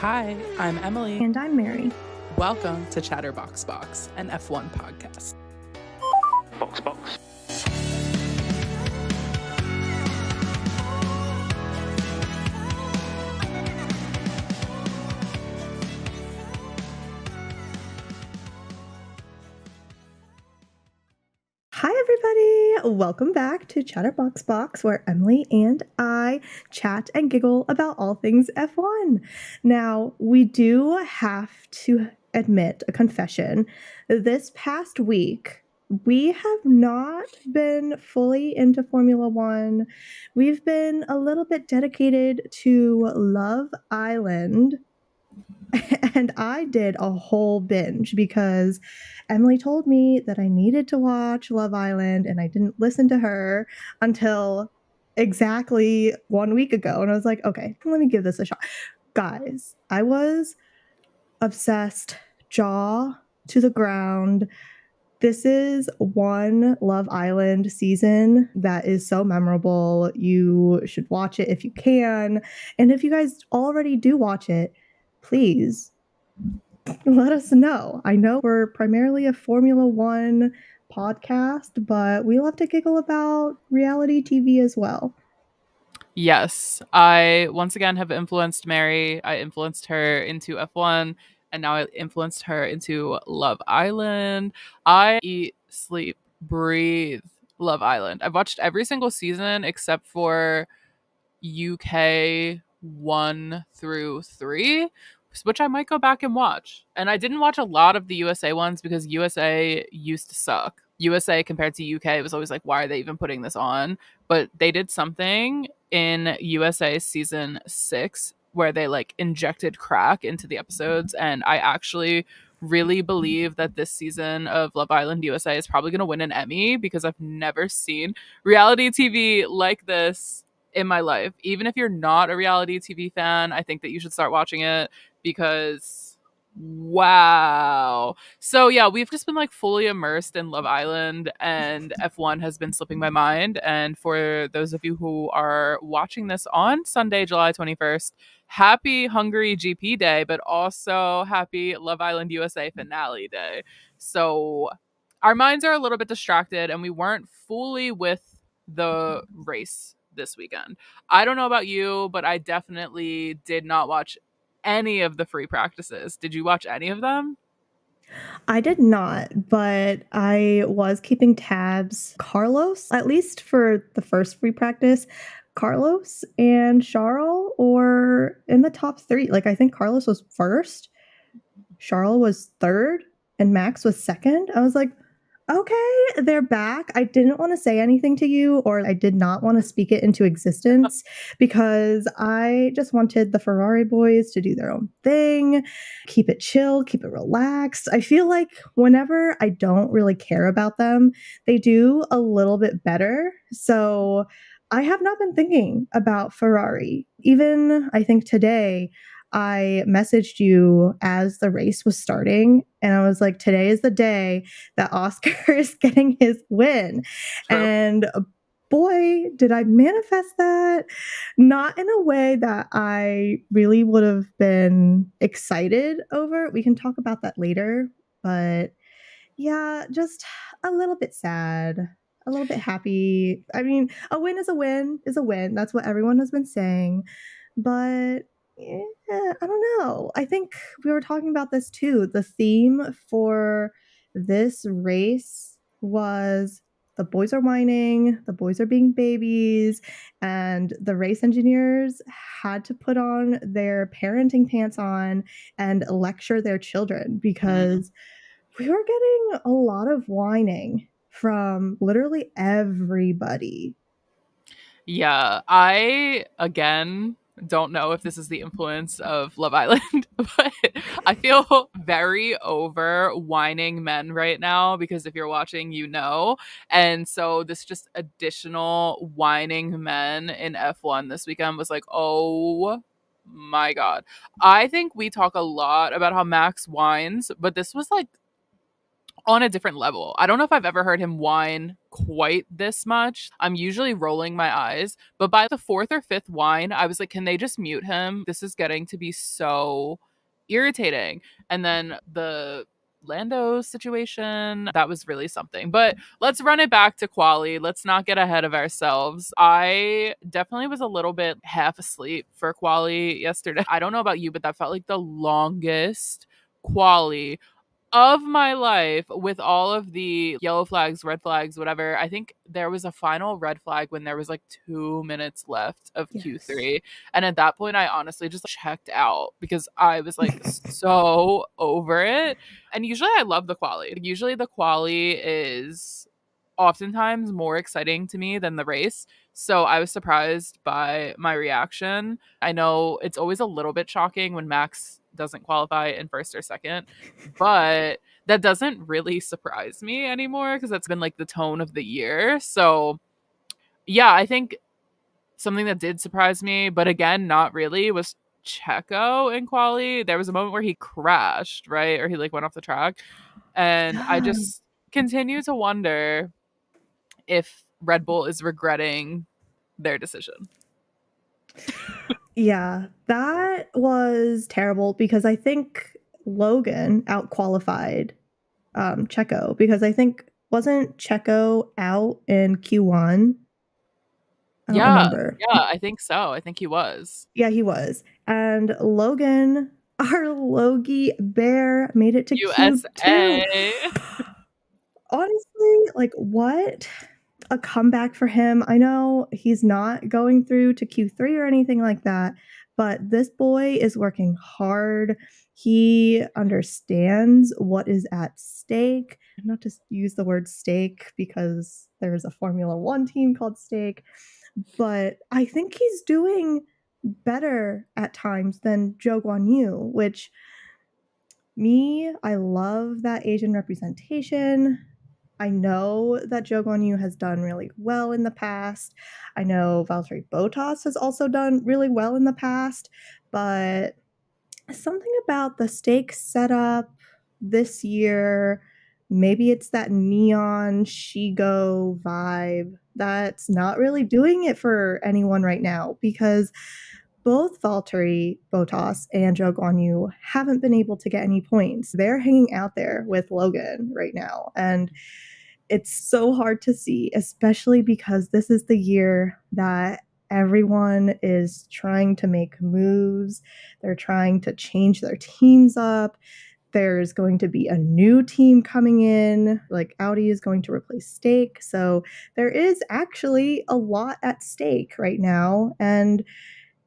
Hi, I'm Emily. And I'm Mary. Welcome to Chatterbox Box, an F1 podcast. Box Box. Welcome back to Chatterbox Box, where Emily and I chat and giggle about all things F1. Now, we do have to admit a confession. This past week, we have not been fully into Formula One. We've been a little bit dedicated to Love Island. And I did a whole binge because Emily told me that I needed to watch Love Island, and I didn't listen to her until exactly one week ago. And I was like, okay, let me give this a shot. Guys, I was obsessed, jaw to the ground. This is one Love Island season that is so memorable. You should watch it if you can. And if you guys already do watch it, please let us know. I know we're primarily a Formula One podcast, but we love to giggle about reality TV as well. Yes, I once again have influenced Mary. I influenced her into F1, and now I influenced her into Love Island. I eat, sleep, breathe Love Island. I've watched every single season except for UK 1 through 3, which I might go back and watch. And I didn't watch a lot of the USA ones because USA used to suck. USA compared to UK, was always like, why are they even putting this on? But they did something in USA season six where they like injected crack into the episodes. And I actually really believe that this season of Love Island USA is probably going to win an Emmy because I've never seen reality TV like this in my life. Even if you're not a reality TV fan, I think that you should start watching it because wow. So yeah, we've just been like fully immersed in Love Island and F1 has been slipping my mind and for those of you who are watching this on Sunday, July 21st, happy Hungary GP day, but also happy Love Island USA finale day. So our minds are a little bit distracted and we weren't fully with the race this weekend. I don't know about you, but I definitely did not watch any of the free practices. Did you watch any of them? I did not, but I was keeping tabs. Carlos, at least for the first free practice, Carlos and Charles or in the top three. Like I think Carlos was first, Charles was third, and Max was second. I was like, okay, they're back. I didn't want to say anything to you, or I did not want to speak it into existence because I just wanted the Ferrari boys to do their own thing, keep it chill, keep it relaxed. I feel like whenever I don't really care about them, they do a little bit better. So I have not been thinking about Ferrari. Even I think today, I messaged you as the race was starting, and I was like, today is the day that Oscar is getting his win. And uh, boy, did I manifest that. Not in a way that I really would have been excited over. We can talk about that later, but yeah, just a little bit sad, a little bit happy. I mean, a win is a win is a win. That's what everyone has been saying. But yeah, I don't know. I think we were talking about this too. The theme for this race was the boys are whining, the boys are being babies, and the race engineers had to put on their parenting pants on and lecture their children mm-hmm. because we were getting a lot of whining from literally everybody. Yeah, I again don't know if this is the influence of Love Island, but I feel very over whining men right now because if you're watching, you know. And so this just additional whining men in F1 this weekend was like, oh my god. I think we talk a lot about how Max whines, but this was like on a different level. I don't know if I've ever heard him whine quite this much. I'm usually rolling my eyes, but by the fourth or fifth whine, I was like, can they just mute him? This is getting to be so irritating. And then the Lando situation. That was really something. But let's run it back to Quali. Let's not get ahead of ourselves. I definitely was a little bit half asleep for Quali yesterday. I don't know about you, but that felt like the longest Quali of my life with all of the yellow flags, red flags, whatever. I think there was a final red flag when there was like two minutes left of yes. Q3. And at that point, I honestly just checked out because I was like so over it. And usually I love the quali. Usually the quali is oftentimes more exciting to me than the race. So I was surprised by my reaction. I know it's always a little bit shocking when Max doesn't qualify in first or second. But that doesn't really surprise me anymore because that's been like the tone of the year. So yeah, I think something that did surprise me, but again, not really, was Checo in quali. There was a moment where he crashed, right? Or he like went off the track. And I just continue to wonder if Red Bull is regretting their decision. Yeah, that was terrible because I think Logan out qualified um, Checo because I think wasn't Checo out in Q1? yeah, remember. yeah, I think so. I think he was. Yeah, he was. And Logan, our Logie Bear, made it to USA. Q2. Honestly, like what? A comeback for him. I know he's not going through to Q3 or anything like that, but this boy is working hard. He understands what is at stake. Not to use the word stake because there's a Formula One team called Stake, but I think he's doing better at times than Zhou Guanyu, which me, I love that Asian representation. I know that Zhou Guanyu has done really well in the past. I know Valtteri Bottas has also done really well in the past, but something about the stake setup this year, maybe it's that neon Shigo vibe that's not really doing it for anyone right now because both Valtteri Bottas and Zhou Guanyu haven't been able to get any points. They're hanging out there with Logan right now. And it's so hard to see, especially because this is the year that everyone is trying to make moves. They're trying to change their teams up. There's going to be a new team coming in, like Audi is going to replace Stake. So there is actually a lot at stake right now. And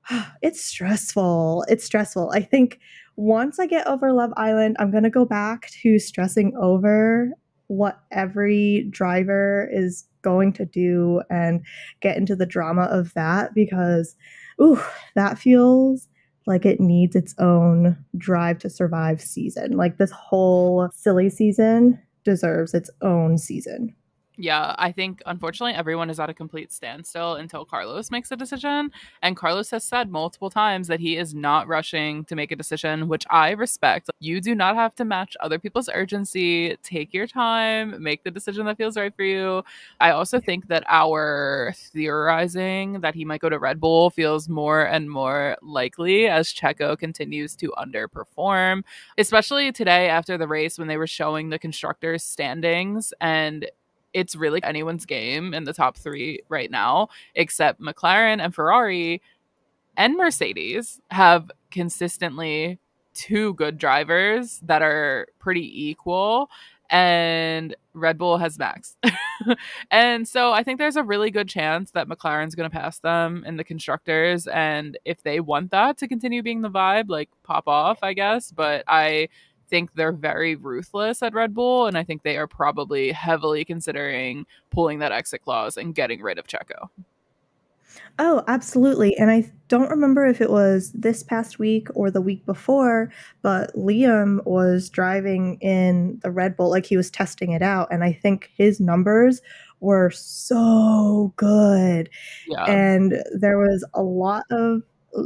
it's stressful. It's stressful. I think once I get over Love Island, I'm going to go back to stressing over what every driver is going to do and get into the drama of that because, ooh, that feels like it needs its own drive to survive season. Like this whole silly season deserves its own season. Yeah, I think unfortunately everyone is at a complete standstill until Carlos makes a decision. And Carlos has said multiple times that he is not rushing to make a decision, which I respect. You do not have to match other people's urgency. Take your time, make the decision that feels right for you. I also think that our theorizing that he might go to Red Bull feels more and more likely as Checo continues to underperform, especially today after the race when they were showing the constructors' standings and it's really anyone's game in the top three right now, except McLaren and Ferrari and Mercedes have consistently two good drivers that are pretty equal and Red Bull has Max. and so I think there's a really good chance that McLaren's going to pass them in the constructors and if they want that to continue being the vibe like pop off I guess, but I think they're very ruthless at Red Bull, and I think they are probably heavily considering pulling that exit clause and getting rid of Checo. Oh, absolutely. And I don't remember if it was this past week or the week before, but Liam was driving in the Red Bull, like he was testing it out. And I think his numbers were so good. Yeah. And there was a lot of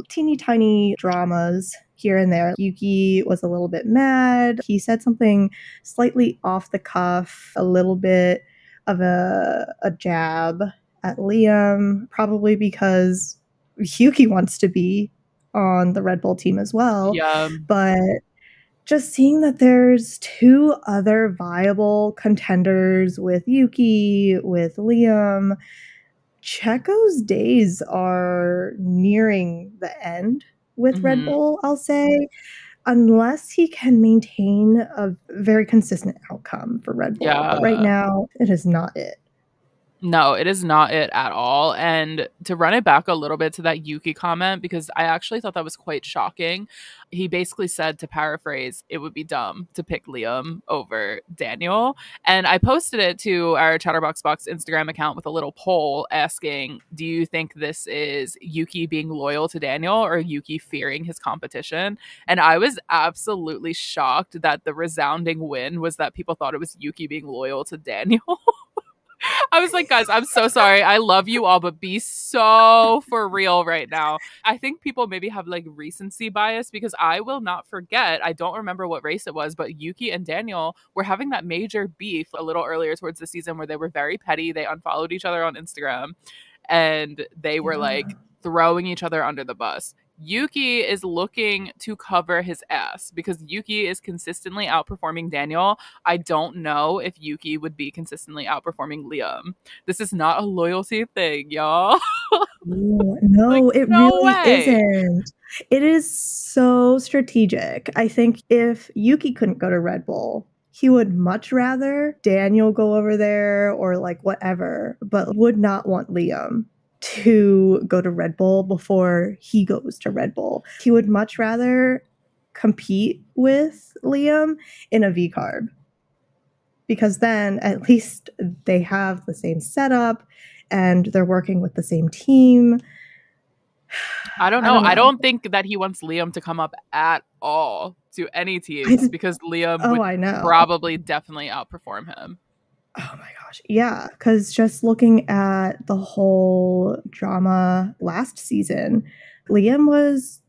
teeny tiny dramas here and there. Yuki was a little bit mad. He said something slightly off the cuff, a little bit of a, a jab at Liam, probably because Yuki wants to be on the Red Bull team as well. Yeah. But just seeing that there's two other viable contenders with Yuki, with Liam, Checo's days are nearing the end with Red Mhm. Bull, I'll say, unless he can maintain a very consistent outcome for Red Bull. But right now, it is not it. No, it is not it at all. And to run it back a little bit to that Yuki comment, because I actually thought that was quite shocking. He basically said, to paraphrase, it would be dumb to pick Liam over Daniel. And I posted it to our Chatterbox Box Instagram account with a little poll asking, Do you think this is Yuki being loyal to Daniel or Yuki fearing his competition? And I was absolutely shocked that the resounding win was that people thought it was Yuki being loyal to Daniel. I was like, guys, I'm so sorry. I love you all, but be so for real right now. I think people maybe have like recency bias because I will not forget. I don't remember what race it was, but Yuki and Daniel were having that major beef a little earlier towards the season where they were very petty. They unfollowed each other on Instagram and they were like throwing each other under the bus. Yuki is looking to cover his ass because Yuki is consistently outperforming Daniel. I don't know if Yuki would be consistently outperforming Liam. This is not a loyalty thing, y'all. No, Like, it no really way. isn't. It is so strategic. I think if Yuki couldn't go to Red Bull, he would much rather Daniel go over there or like whatever, but would not want Liam to go to Red Bull before he goes to Red Bull. He would much rather compete with Liam in a VCARB because then at least they have the same setup and they're working with the same team. I don't I know. don't I don't think that he wants Liam to come up at all to any teams because Liam Oh, would I know. probably definitely outperform him. Oh my gosh. Yeah. Because just looking at the whole drama last season, Liam was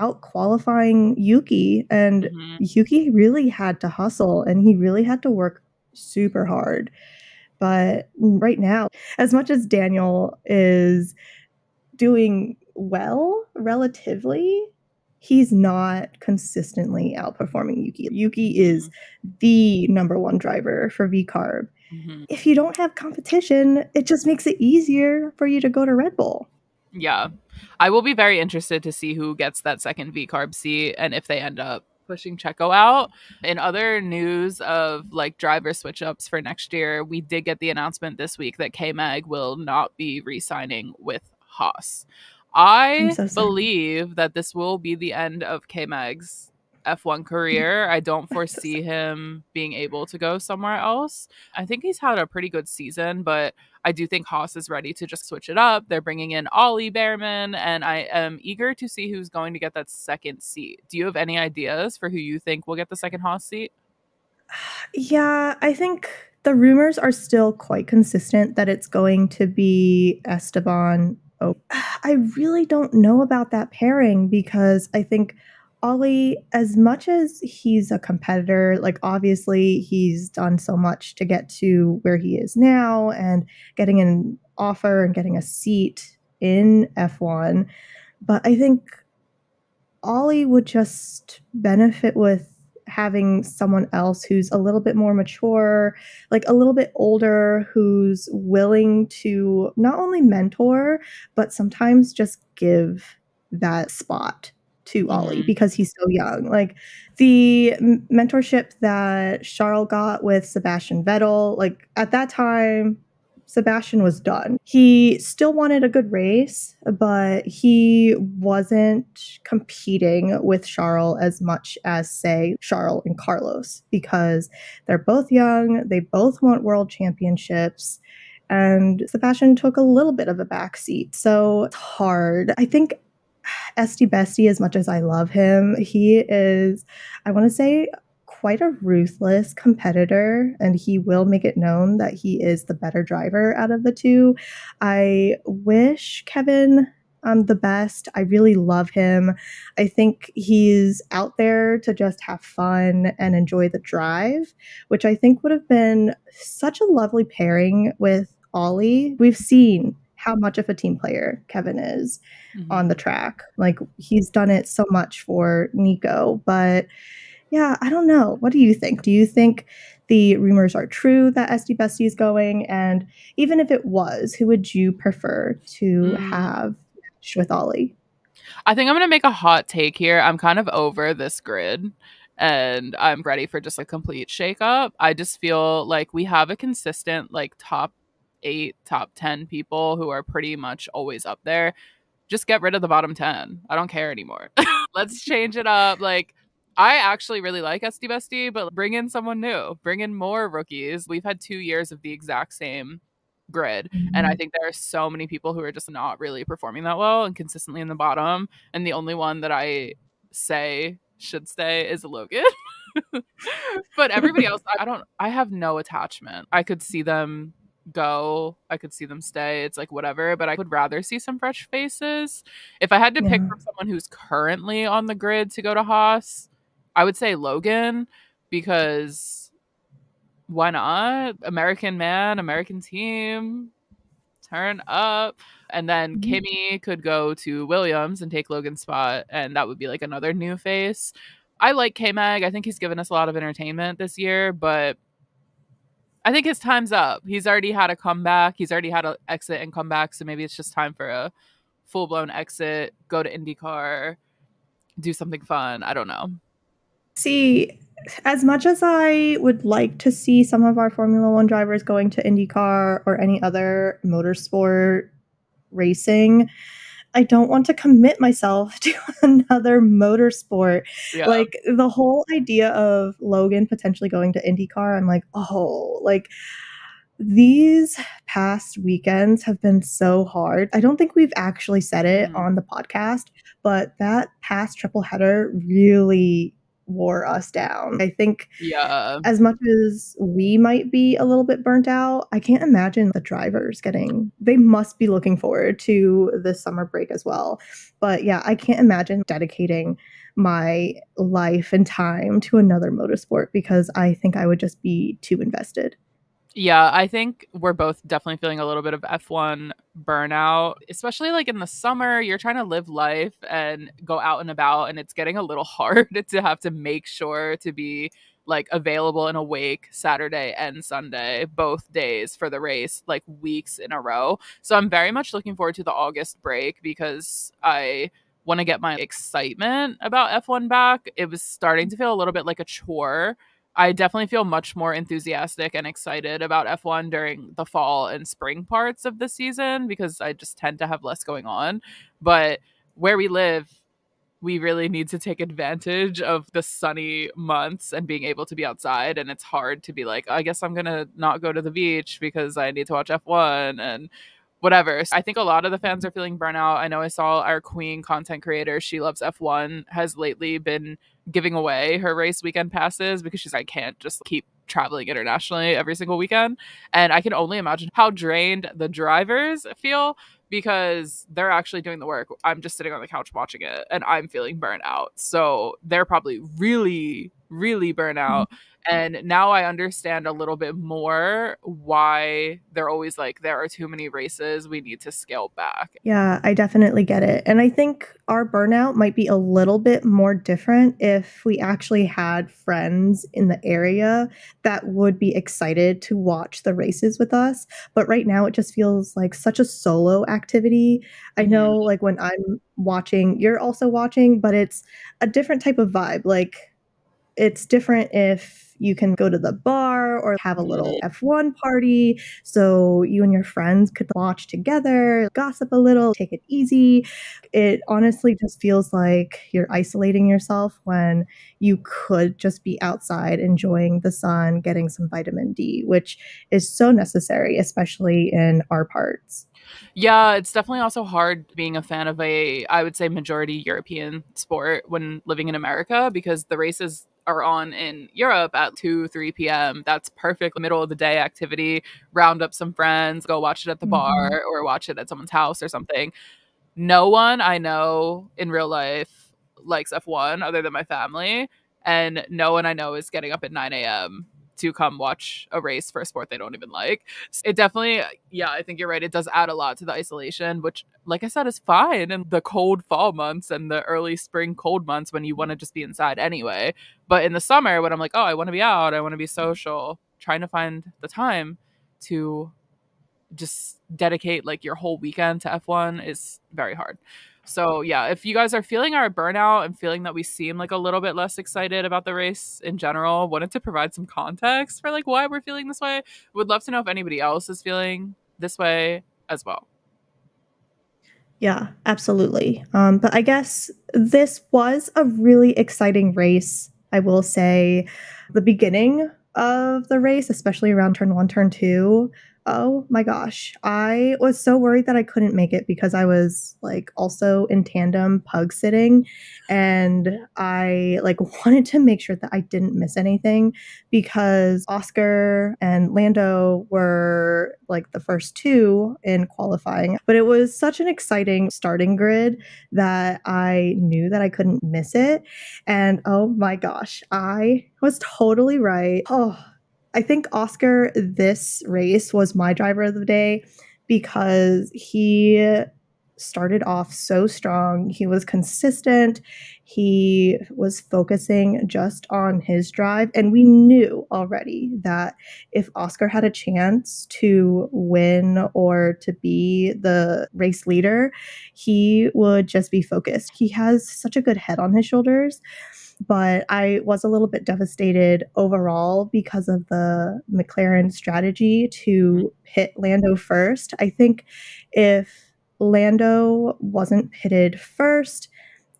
out qualifying Yuki, and Mhm. Yuki really had to hustle and he really had to work super hard. But right now, as much as Daniel is doing well relatively, he's not consistently outperforming Yuki. Yuki is the number one driver for V Mhm. If you don't have competition, it just makes it easier for you to go to Red Bull. Yeah. I will be very interested to see who gets that second VCARB seat and if they end up pushing Checo out. In other news of like driver switch ups for next year, we did get the announcement this week that K Mag will not be re signing with Haas. I so believe that this will be the end of K Mag's F1 career. I don't foresee him being able to go somewhere else. I think he's had a pretty good season, but I do think Haas is ready to just switch it up. They're bringing in Ollie Bearman, and I am eager to see who's going to get that second seat. Do you have any ideas for who you think will get the second Haas seat? Yeah, I think the rumors are still quite consistent that it's going to be Esteban. Oh, I really don't know about that pairing because I think Ollie, as much as he's a competitor, like obviously he's done so much to get to where he is now and getting an offer and getting a seat in F1. But I think Ollie would just benefit with having someone else who's a little bit more mature, like a little bit older, who's willing to not only mentor, but sometimes just give that spot to Ollie Mhm. because he's so young. Like the m- mentorship that Charles got with Sebastian Vettel, like at that time, Sebastian was done. He still wanted a good race, but he wasn't competing with Charles as much as, say, Charles and Carlos because they're both young, they both want world championships, and Sebastian took a little bit of a backseat. So it's hard. I think Esty Bestie, as much as I love him, he is, I want to say, quite a ruthless competitor and he will make it known that he is the better driver out of the two. I wish Kevin um, the best. I really love him. I think he's out there to just have fun and enjoy the drive, which I think would have been such a lovely pairing with Ollie. We've seen how much of a team player Kevin is mm-hmm. on the track. Like he's done it so much for Nico, but yeah, I don't know. What do you think? Do you think the rumors are true that Esty Bestie is going? And even if it was, who would you prefer to mm. have with Ollie? I think I'm going to make a hot take here. I'm kind of over this grid and I'm ready for just a complete shakeup. I just feel like we have a consistent, like, top eight, top 10 people who are pretty much always up there. Just get rid of the bottom 10. I don't care anymore. Let's change it up. Like, I actually really like Esty Bestie, but bring in someone new, bring in more rookies. We've had two years of the exact same grid. And I mm-hmm. think there are so many people who are just not really performing that well and consistently in the bottom. And the only one that I say should stay is Logan. but everybody else, I don't, I have no attachment. I could see them go. I could see them stay. It's like whatever, but I would rather see some fresh faces. If I had to yeah. pick from someone who's currently on the grid to go to Haas, I would say Logan because why not? American man, American team, turn up. And then mm-hmm. Could go to Williams and take Logan's spot, and that would be like another new face. I like K Mag. I think he's given us a lot of entertainment this year, but I think his time's up. He's already had a comeback. He's already had an exit and comeback. So maybe it's just time for a full blown exit, go to IndyCar, do something fun. I don't know. See, as much as I would like to see some of our Formula One drivers going to IndyCar or any other motorsport racing, I don't want to commit myself to another motorsport. Yeah. Like the whole idea of Logan potentially going to IndyCar, I'm like, oh, like these past weekends have been so hard. I don't think we've actually said it mm. on the podcast, but that past triple header really wore us down. I think yeah. as much as we might be a little bit burnt out, I can't imagine the drivers getting they must be looking forward to the summer break as well. But yeah, I can't imagine dedicating my life and time to another motorsport because I think I would just be too invested. Yeah, I think we're both definitely feeling a little bit of F1 burnout, especially like in the summer. You're trying to live life and go out and about, and it's getting a little hard to have to make sure to be like available and awake Saturday and Sunday, both days for the race, like weeks in a row. So I'm very much looking forward to the August break because I want to get my excitement about F1 back. It was starting to feel a little bit like a chore I definitely feel much more enthusiastic and excited about F1 during the fall and spring parts of the season because I just tend to have less going on. But where we live, we really need to take advantage of the sunny months and being able to be outside. And it's hard to be like, I guess I'm going to not go to the beach because I need to watch F1 and whatever. So I think a lot of the fans are feeling burnout. I know I saw our queen content creator, she loves F1, has lately been giving away her race weekend passes because she's like, I can't just keep traveling internationally every single weekend. And I can only imagine how drained the drivers feel because they're actually doing the work. I'm just sitting on the couch watching it and I'm feeling burnt out. So they're probably really, really burnt out. Mm-hmm. And now I understand a little bit more why they're always like, there are too many races. We need to scale back. Yeah, I definitely get it. And I think our burnout might be a little bit more different if we actually had friends in the area that would be excited to watch the races with us. But right now, it just feels like such a solo activity. I know, mm-hmm. like, when I'm watching, you're also watching, but it's a different type of vibe. Like, it's different if you can go to the bar or have a little mm-hmm. F1 party. So you and your friends could watch together, gossip a little, take it easy. It honestly just feels like you're isolating yourself when you could just be outside enjoying the sun, getting some vitamin D, which is so necessary, especially in our parts. Yeah, it's definitely also hard being a fan of a, I would say, majority European sport when living in America because the races are on in Europe at 2, 3 p.m. That's perfect middle of the day activity. Round up some friends, go watch it at the mm-hmm. bar or watch it at someone's house or something. no one I know in real life likes F1 other than my family, and no one I know is getting up at 9 a.m. to come watch a race for a sport they don't even like. It definitely, yeah, I think you're right. It does add a lot to the isolation, which, like I said, is fine in the cold fall months and the early spring cold months when you want to just be inside anyway. But in the summer, when I'm like, oh, I want to be out, I want to be social, trying to find the time to just dedicate like your whole weekend to F1 is very hard. So yeah, if you guys are feeling our burnout and feeling that we seem like a little bit less excited about the race in general, wanted to provide some context for like why we're feeling this way. Would love to know if anybody else is feeling this way as well. Yeah, absolutely. Um, but I guess this was a really exciting race. I will say the beginning of the race, especially around turn one, turn two, Oh my gosh. I was so worried that I couldn't make it because I was like also in tandem pug sitting and I like wanted to make sure that I didn't miss anything because Oscar and Lando were like the first two in qualifying. But it was such an exciting starting grid that I knew that I couldn't miss it. And oh my gosh, I was totally right. Oh, I think Oscar this race was my driver of the day because he started off so strong. He was consistent. He was focusing just on his drive. And we knew already that if Oscar had a chance to win or to be the race leader, he would just be focused. He has such a good head on his shoulders but I was a little bit devastated overall because of the McLaren strategy to mm-hmm. pit Lando first. I think if Lando wasn't pitted first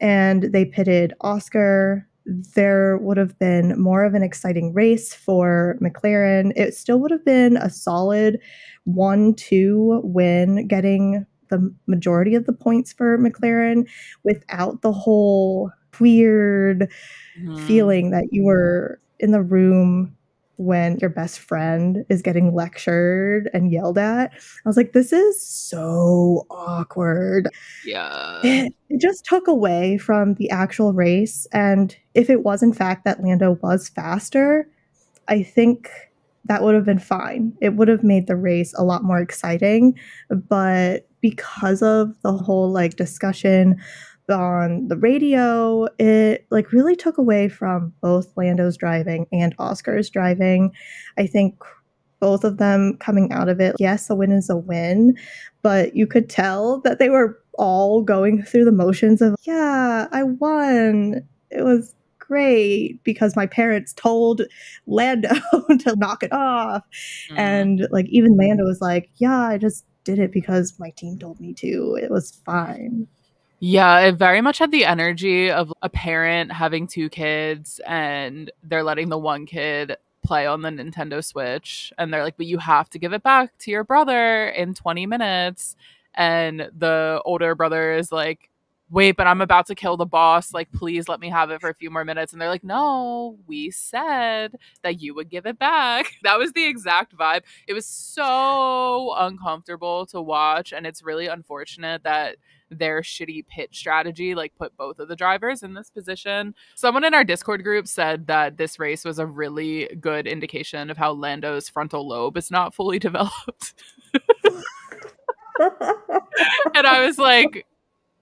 and they pitted Oscar, there would have been more of an exciting race for McLaren. It still would have been a solid 1 2 win, getting the majority of the points for McLaren without the whole weird mm-hmm. feeling that you were in the room when your best friend is getting lectured and yelled at. I was like, this is so awkward. Yeah. It, it, just took away from the actual race. And if it was, in fact, that Lando was faster, I think that would have been fine. It would have made the race a lot more exciting. But because of the whole like discussion on the radio, it like really took away from both Lando's driving and Oscar's driving. I think both of them coming out of it, yes, a win is a win, but you could tell that they were all going through the motions of, yeah, I won. It was great because my parents told Lando to knock it off. Mm. And like even Lando was like, yeah, I just did it because my team told me to. It was fine. Yeah, it very much had the energy of a parent having two kids and they're letting the one kid play on the Nintendo Switch and they're like, but you have to give it back to your brother in 20 minutes. And the older brother is like, wait, but I'm about to kill the boss. Like, please let me have it for a few more minutes. And they're like, no, we said that you would give it back. That was the exact vibe. It was so uncomfortable to watch. And it's really unfortunate that their shitty pit strategy like put both of the drivers in this position. Someone in our Discord group said that this race was a really good indication of how Lando's frontal lobe is not fully developed. and I was like,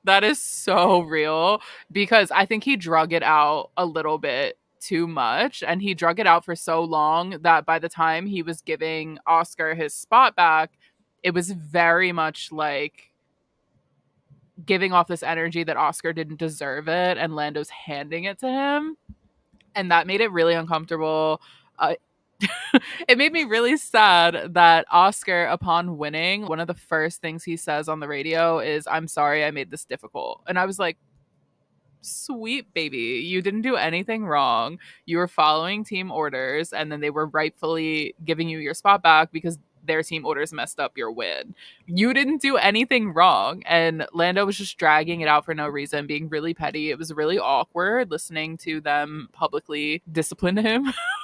that is so real because I think he drug it out a little bit too much and he drug it out for so long that by the time he was giving Oscar his spot back, it was very much like giving off this energy that Oscar didn't deserve it and Lando's handing it to him. And that made it really uncomfortable. Uh, it made me really sad that Oscar, upon winning, one of the first things he says on the radio is, I'm sorry I made this difficult. And I was like, sweet baby, you didn't do anything wrong. You were following team orders, and then they were rightfully giving you your spot back because their team orders messed up your win. You didn't do anything wrong. And Lando was just dragging it out for no reason, being really petty. It was really awkward listening to them publicly discipline him.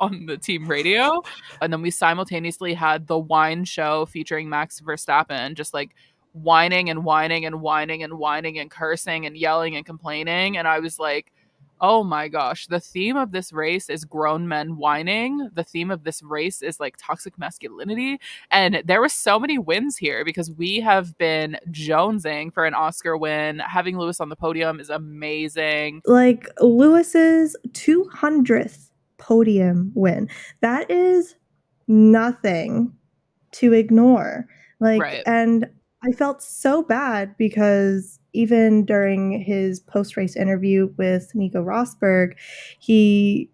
on the team radio. And then we simultaneously had the whine show featuring Max Verstappen just like whining and whining and whining and whining and cursing and yelling and complaining. And I was like, oh my gosh, the theme of this race is grown men whining. The theme of this race is like toxic masculinity. And there were so many wins here because we have been jonesing for an Oscar win. Having Lewis on the podium is amazing. Like Lewis's 200th podium win. That is nothing to ignore. Like, Right. and I felt so bad because even during his post race interview with Nico Rosberg, he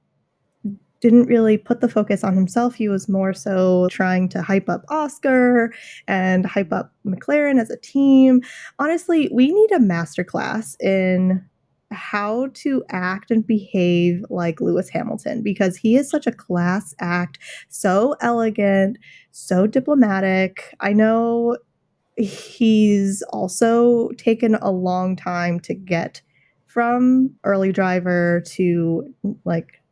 didn't really put the focus on himself. He was more so trying to hype up Oscar and hype up McLaren as a team. Honestly, we need a masterclass in how to act and behave like Lewis Hamilton because he is such a class act, so elegant, so diplomatic. I know he's also taken a long time to get from early driver to like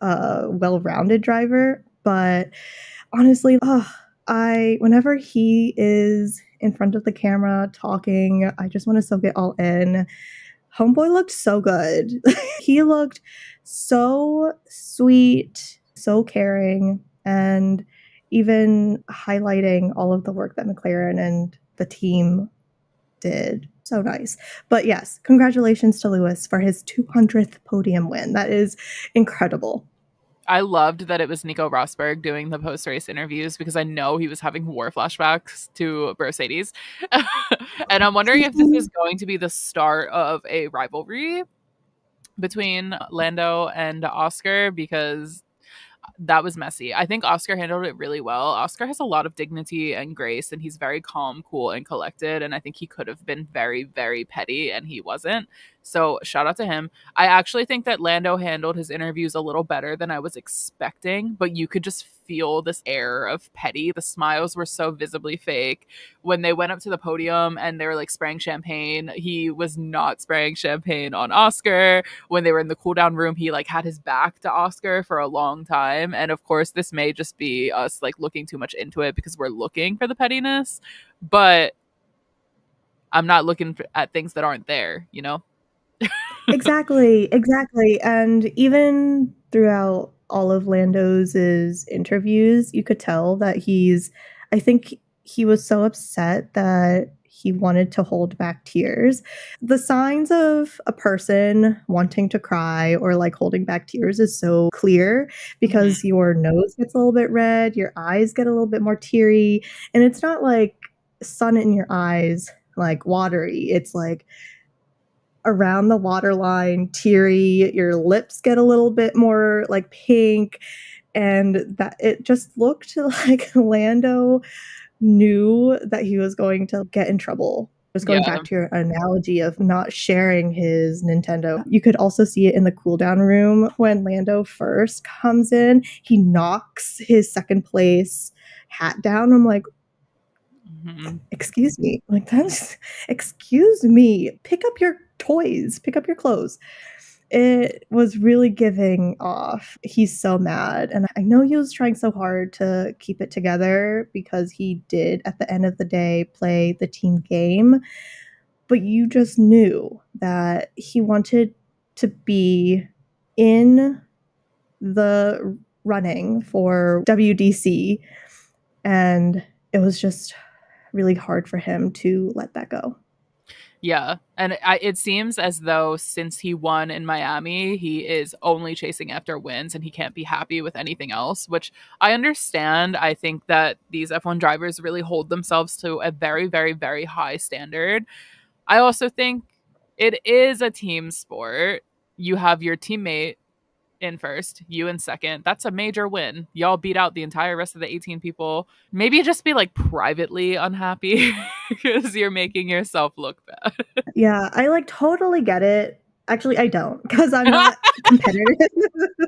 a well-rounded driver, but honestly, oh, I whenever he is in front of the camera talking, I just want to soak it all in. Homeboy looked so good. he looked so sweet, so caring, and even highlighting all of the work that McLaren and the team did. So nice. But yes, congratulations to Lewis for his 200th podium win. That is incredible. I loved that it was Nico Rosberg doing the post race interviews because I know he was having war flashbacks to Mercedes. and I'm wondering if this is mm-hmm. going to be the start of a rivalry between Lando and Oscar because that was messy. I think Oscar handled it really well. Oscar has a lot of dignity and grace, and he's very calm, cool, and collected. And I think he could have been very, very petty, and he wasn't. So shout out to him. I actually think that Lando handled his interviews a little better than I was expecting, but you could just feel this air of petty. The smiles were so visibly fake. When they went up to the podium and they were like spraying champagne, he was not spraying champagne on Oscar. When they were in the cool down room, he like had his back to Oscar for a long time. And of course, this may just be us like looking too much into it because we're looking for the pettiness, but I'm not looking for, at things that aren't there, you know? exactly, exactly. And even throughout all of Lando's interviews, you could tell that he's I think he was so upset that he wanted to hold back tears. The signs of a person wanting to cry or like holding back tears is so clear because your nose gets a little bit red, your eyes get a little bit more teary, and it's not like sun in your eyes, like watery. It's like around the waterline, teary, your lips get a little bit more like pink and that it just looked like Lando knew that he was going to get in trouble. Just going Yeah. back to your analogy of not sharing his Nintendo. You could also see it in the cooldown room when Lando first comes in. He knocks his second place hat down. I'm like, Mhm. excuse me like that's excuse me pick up your toys. Pick up your clothes. It was really giving off. He's so mad and i know he was trying so hard to keep it together because he did at the end of the day play the team game. But you just knew that he wanted to be in the running for WDC and it was just really hard for him to let that go. Yeah. And I, it seems as though since he won in Miami, he is only chasing after wins and he can't be happy with anything else, which I understand. I think that these F1 drivers really hold themselves to a very, very, very high standard. I also think it is a team sport. You have your teammate in first, you in second. That's a major win. Y'all beat out the entire rest of the 18 people. Maybe just be like privately unhappy because you're making yourself look bad. Yeah, I like totally get it. Actually, I don't because I'm not competitive.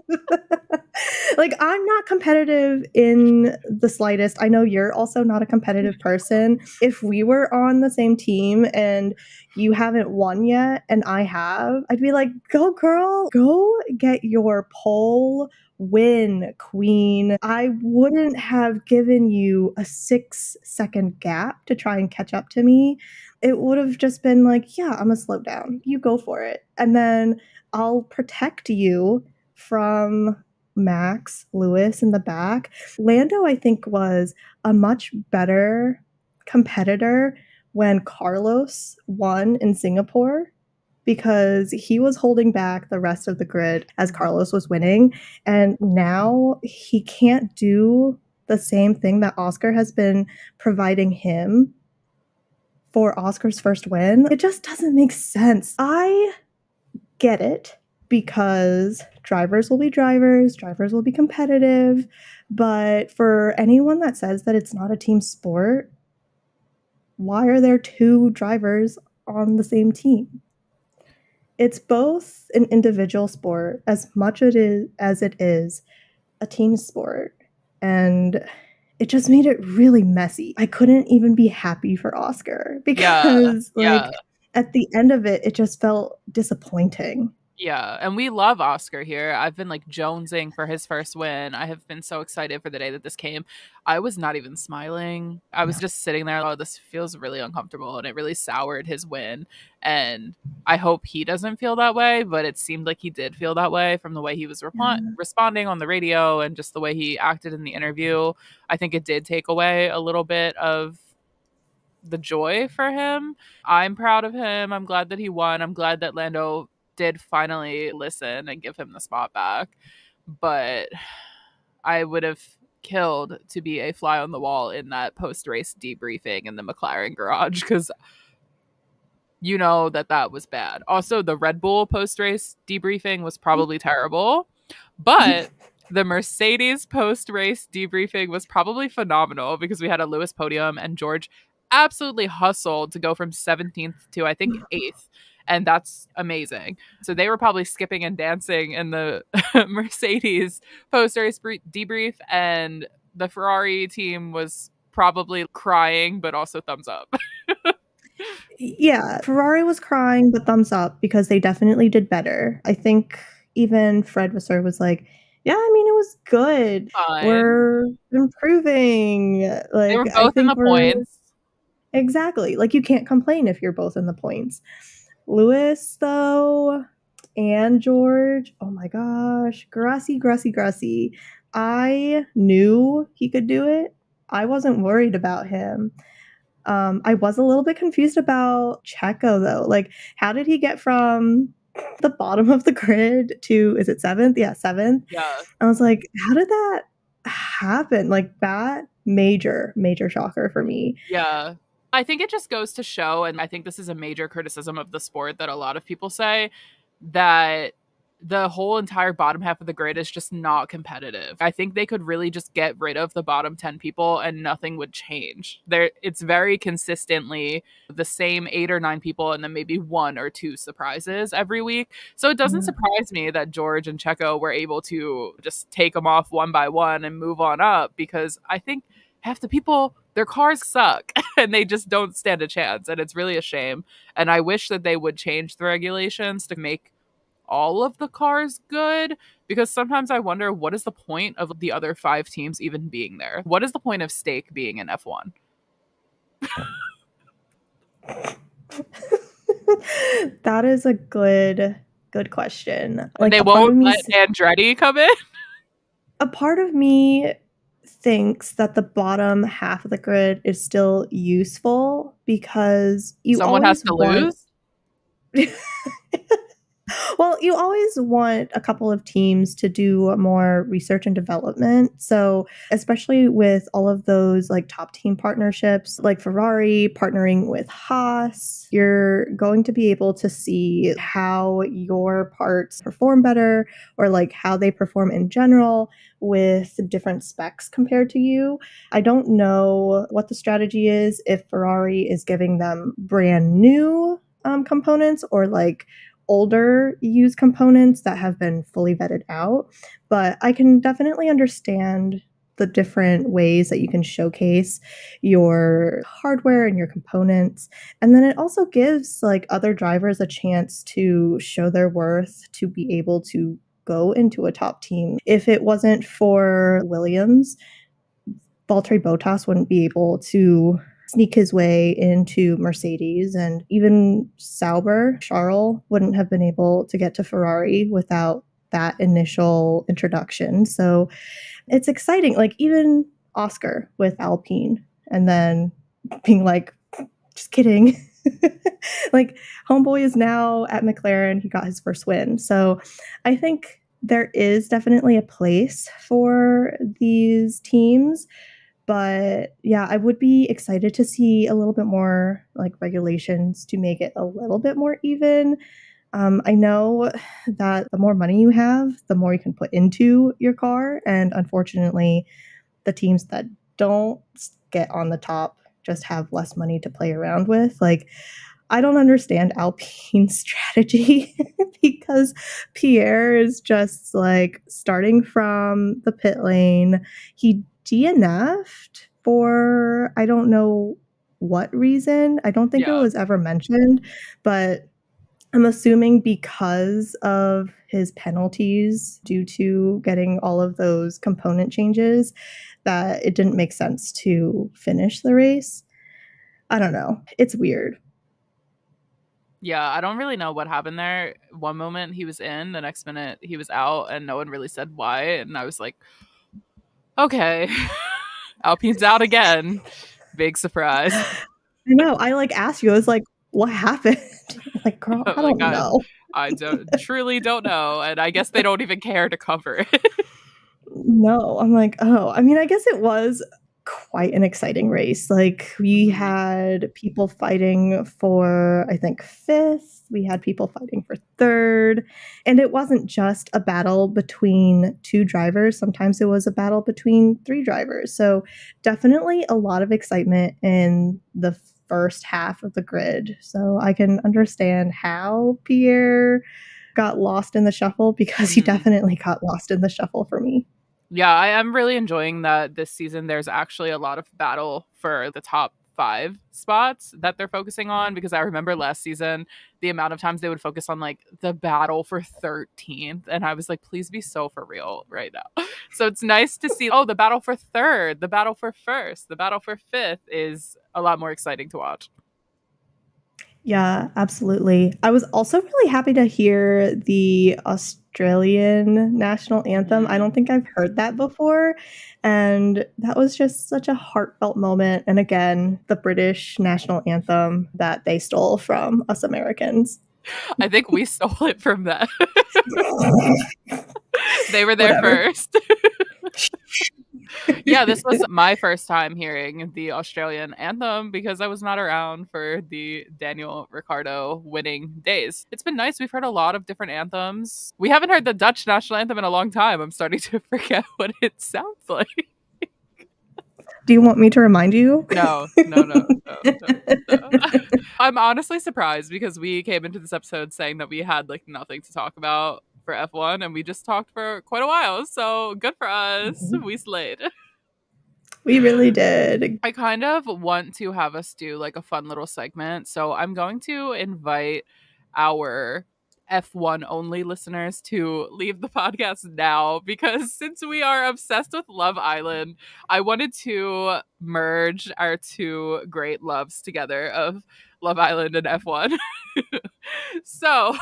like I'm not competitive in the slightest. I know you're also not a competitive person. If we were on the same team and you haven't won yet and I have, I'd be like, "Go girl, go get your pole win, queen." I wouldn't have given you a 6 second gap to try and catch up to me. It would have just been like, "Yeah, I'm to slow down. You go for it." And then I'll protect you from Max Lewis in the back. Lando, I think, was a much better competitor when Carlos won in Singapore because he was holding back the rest of the grid as Carlos was winning. And now he can't do the same thing that Oscar has been providing him for Oscar's first win. It just doesn't make sense. I get it because drivers will be drivers, drivers will be competitive. But for anyone that says that it's not a team sport, why are there two drivers on the same team? It's both an individual sport as much it is, as it is a team sport. And it just made it really messy. I couldn't even be happy for Oscar because yeah, like yeah. at the end of it it just felt disappointing. Yeah, and we love Oscar here. I've been like jonesing for his first win. I have been so excited for the day that this came. I was not even smiling. I was just sitting there, oh, this feels really uncomfortable, and it really soured his win. And I hope he doesn't feel that way, but it seemed like he did feel that way from the way he was rep- yeah. Mm-hmm. responding on the radio and just the way he acted in the interview. I think it did take away a little bit of the joy for him. I'm proud of him. I'm glad that he won. I'm glad that Lando did finally listen and give him the spot back. But I would have killed to be a fly on the wall in that post race debriefing in the McLaren garage because you know that that was bad. Also, the Red Bull post race debriefing was probably terrible, but the Mercedes post race debriefing was probably phenomenal because we had a Lewis podium and George absolutely hustled to go from 17th to I think 8th and that's amazing. So they were probably skipping and dancing in the Mercedes post race debrief, and the Ferrari team was probably crying, but also thumbs up. yeah, Ferrari was crying, but thumbs up because they definitely did better. I think even Fred Vasseur was like, yeah, I mean, it was good. Fine. We're improving. Like they were both in the points. Exactly. Like you can't complain if you're both in the points. Lewis, though, and George, oh my gosh, Grassy, Grassy, Grassy. I knew he could do it. I wasn't worried about him. Um, I was a little bit confused about Checo, though. Like, how did he get from the bottom of the grid to, is it seventh? Yeah, seventh. Yeah. I was like, how did that happen? Like, that major, major shocker for me. Yeah. I think it just goes to show, and I think this is a major criticism of the sport that a lot of people say that the whole entire bottom half of the grid is just not competitive. I think they could really just get rid of the bottom 10 people and nothing would change. There it's very consistently the same 8 or 9 people and then maybe one or two surprises every week. So it doesn't mm-hmm. surprise me that George and Checo were able to just take them off one by one and move on up because I think half the people their cars suck and they just don't stand a chance and it's really a shame and i wish that they would change the regulations to make all of the cars good because sometimes i wonder what is the point of the other five teams even being there? What is the point of stake being in f1 that is a good good question. Like they won't let andretti come in? A part of me thinks that the bottom half of the grid is still useful because you someone has to want... lose. well, you always want a couple of teams to do more research and development. So, especially with all of those like top team partnerships, like Ferrari partnering with Haas, you're going to be able to see how your parts perform better or like how they perform in general with different specs compared to you. I don't know what the strategy is if Ferrari is giving them brand new um, components or like older used components that have been fully vetted out, but I can definitely understand the different ways that you can showcase your hardware and your components. And then it also gives like other drivers a chance to show their worth to be able to go into a top team. If it wasn't for Williams, Valtteri Bottas wouldn't be able to sneak his way into Mercedes and even Sauber, Charles wouldn't have been able to get to Ferrari without that initial introduction. So it's exciting. Like even Oscar with Alpine and then being like, just kidding. like homeboy is now at McLaren. He got his first win. So I think there is definitely a place for these teams. But yeah, I would be excited to see a little bit more like regulations to make it a little bit more even. Um, I know that the more money you have, the more you can put into your car. And unfortunately, the teams that don't get on the top just have less money to play around with. Like, I don't understand Alpine's strategy because Pierre is just like starting from the pit lane. He DNF'd for I don't know what reason. I don't think yeah. it was ever mentioned, but I'm assuming because of his penalties due to getting all of those component changes that it didn't make sense to finish the race. I don't know. It's weird. Yeah, I don't really know what happened there. One moment he was in, the next minute he was out, and no one really said why. And I was like, okay, Alpine's out again. Big surprise. I know. I like asked you, I was like, what happened? like, girl, I don't like, know. I, I don't truly don't know, and I guess they don't even care to cover it. no, I'm like, oh, I mean, I guess it was quite an exciting race. Like we mm-hmm. had people fighting for I think fifth, we had people fighting for third, and it wasn't just a battle between two drivers. Sometimes it was a battle between three drivers. So definitely a lot of excitement in the first half of the grid. So I can understand how Pierre got lost in the shuffle because he mm-hmm. definitely got lost in the shuffle for me. Yeah, I am really enjoying that this season there's actually a lot of battle for the top five spots that they're focusing on because I remember last season the amount of times they would focus on like the battle for 13th and I was like please be so for real right now. So it's nice to see oh the battle for third, the battle for first, the battle for fifth is a lot more exciting to watch. Yeah, absolutely. I was also really happy to hear the Australian national anthem. I mm-hmm. don't think I've heard that before. And that was just such a heartfelt moment. And again, the British national anthem that they stole from us Americans. I think we stole it from them. they were there Whatever. first. yeah, this was my first time hearing the Australian anthem because I was not around for the Daniel Ricciardo winning days. It's been nice. We've heard a lot of different anthems. We haven't heard the Dutch national anthem in a long time. I'm starting to forget what it sounds like. Do you want me to remind you? No, no, no, no, no, I'm honestly surprised because we came into this episode saying that we had like nothing to talk about for F1 and we just talked for quite a while. So good for us. Mm-hmm. We slayed. We really did. I kind of want to have us do like a fun little segment. So I'm going to invite our F1 only listeners to leave the podcast now because since we are obsessed with Love Island, I wanted to merge our two great loves together of Love Island and F1. so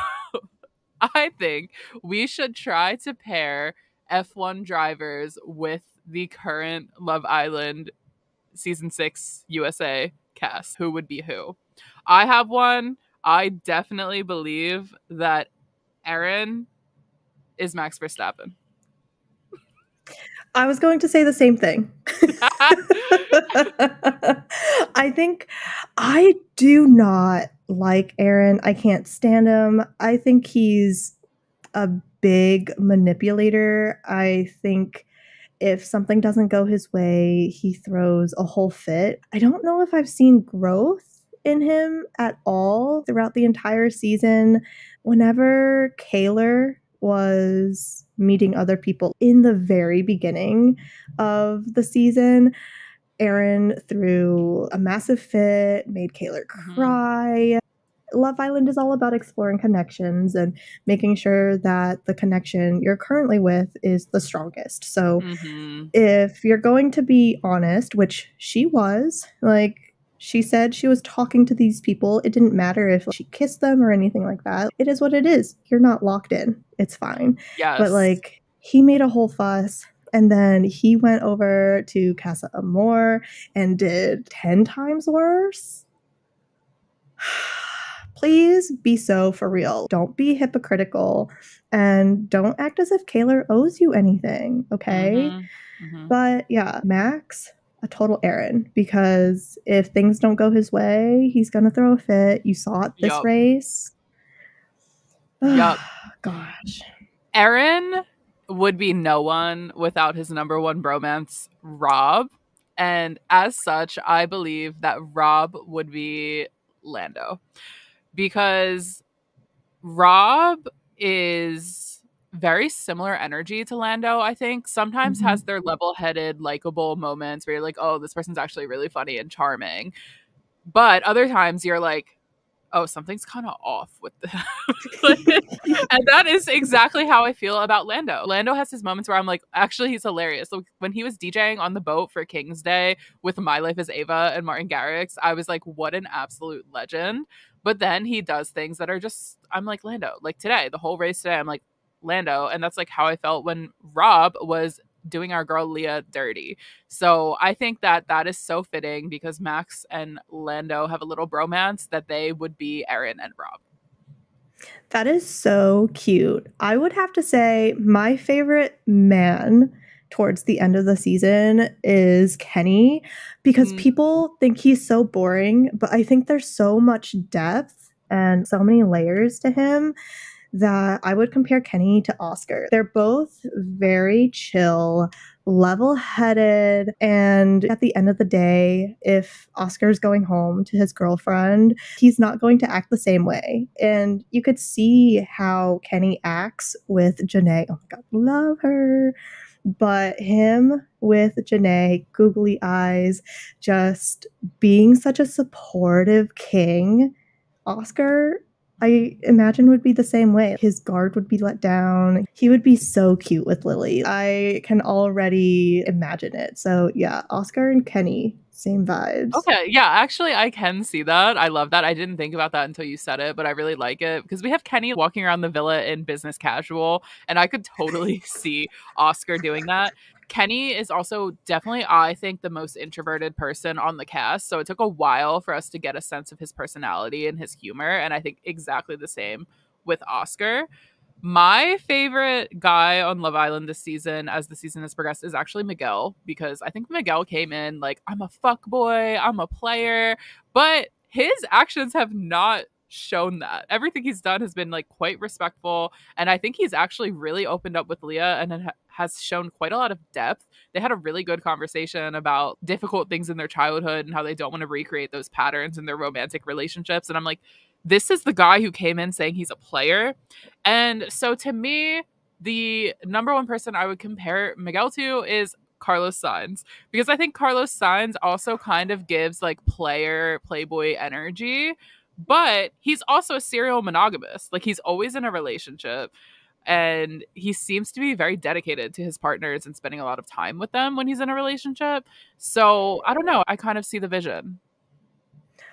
I think we should try to pair F1 drivers with the current Love Island season six USA cast. Who would be who? I have one. I definitely believe that Aaron is Max Verstappen. I was going to say the same thing. I think I do not like Aaron. I can't stand him. I think he's a big manipulator. I think if something doesn't go his way, he throws a whole fit. I don't know if I've seen growth in him at all throughout the entire season. Whenever Kaylor was meeting other people in the very beginning of the season, Aaron threw a massive fit, made Kaylor Mhm. cry. Love Island is all about exploring connections and making sure that the connection you're currently with is the strongest. So, Mhm. if you're going to be honest, which she was, like she said she was talking to these people, it didn't matter if she kissed them or anything like that. It is what it is. You're not locked in. It's fine. Yes. But like he made a whole fuss and then he went over to Casa Amor and did 10 times worse. Please be so for real. Don't be hypocritical and don't act as if Kaylor owes you anything, okay? Mhm. Mhm. But yeah, Max, a total Aaron because if things don't go his way, he's gonna throw a fit. You saw it this Yup. race. Yup. Gosh. Aaron would be no one without his number one bromance, Rob. And as such, I believe that Rob would be Lando. Because Rob is very similar energy to Lando, I think. Sometimes Mhm. has their level headed, likable moments where you're like, oh, this person's actually really funny and charming. But other times you're like, oh, something's kind of off with the. and that is exactly how I feel about Lando. Lando has his moments where I'm like, actually, he's hilarious. So when he was DJing on the boat for King's Day with My Life as Ava and Martin Garrix, I was like, what an absolute legend. But then he does things that are just, I'm like, Lando. Like today, the whole race today, I'm like, Lando. And that's like how I felt when Rob was doing our girl Leah dirty. So I think that that is so fitting because Max and Lando have a little bromance that they would be Aaron and Rob. That is so cute. I would have to say my favorite man towards the end of the season is Kenny because Mm. people think he's so boring, but I think there's so much depth and so many layers to him that I would compare Kenny to Oscar. They're both very chill, level headed, and at the end of the day, if Oscar's going home to his girlfriend, he's not going to act the same way. And you could see how Kenny acts with JaNa. Oh my god, love her. But him with JaNa, googly eyes, just being such a supportive king, Oscar, I imagine would be the same way. His guard would be let down. He would be so cute with Lily. I can already imagine it. So yeah, Oscar and Kenny, same vibes. Okay, yeah, actually, I can see that. I love that. I didn't think about that until you said it, but I really like it because we have Kenny walking around the villa in business casual, and I could totally see Oscar doing that. Kenny is also definitely, I think, the most introverted person on the cast. So it took a while for us to get a sense of his personality and his humor. And I think exactly the same with Oscar. My favorite guy on Love Island this season, as the season has progressed, is actually Miguel because I think Miguel came in like, I'm a fuck boy, I'm a player, but his actions have not shown that. Everything he's done has been like quite respectful, and I think he's actually really opened up with Leah and has shown quite a lot of depth. They had a really good conversation about difficult things in their childhood and how they don't want to recreate those patterns in their romantic relationships, and I'm like this is the guy who came in saying he's a player. And so to me, the number one person I would compare Miguel to is Carlos Sainz because I think Carlos Sainz also kind of gives like player playboy energy, but he's also a serial monogamous. Like he's always in a relationship and he seems to be very dedicated to his partners and spending a lot of time with them when he's in a relationship. So, I don't know, I kind of see the vision.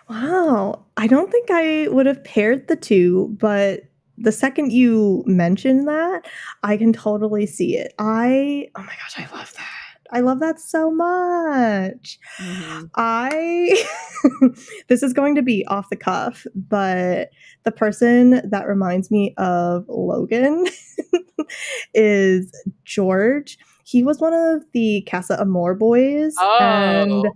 Wow. I don't think I would have paired the two, but the second you mentioned that, I can totally see it. I, oh my gosh, I love that. I love that so much. Mhm. I, this is going to be off the cuff, but the person that reminds me of Logan is George. He was one of the Casa Amor boys, and Oh.